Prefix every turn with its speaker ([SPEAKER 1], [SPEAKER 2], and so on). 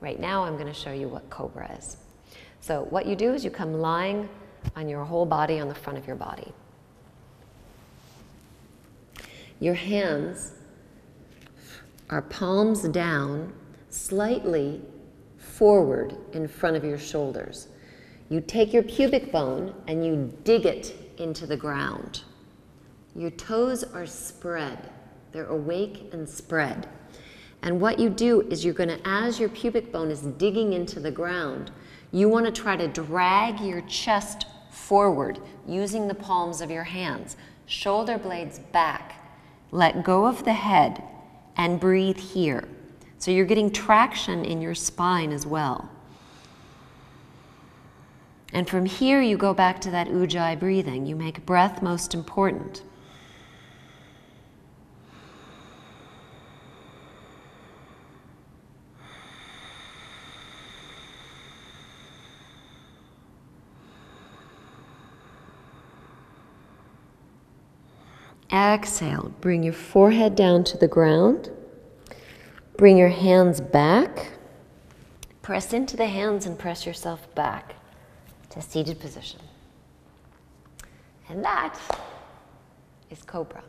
[SPEAKER 1] Right now, I'm going to show you what cobra is. So, what you do is you come lying on your whole body on the front of your body. Your hands are palms down, slightly forward in front of your shoulders. You take your pubic bone and you dig it into the ground. Your toes are spread, they're awake and spread. And what you do is you're going to, as your pubic bone is digging into the ground, you want to try to drag your chest forward using the palms of your hands, shoulder blades back. Let go of the head and breathe here. So you're getting traction in your spine as well. And from here, you go back to that ujjayi breathing. You make breath most important. Exhale, bring your forehead down to the ground. Bring your hands back. Press into the hands and press yourself back to seated position. And that is Cobra.